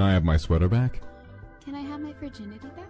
Can I have my sweater back? Can I have my virginity back?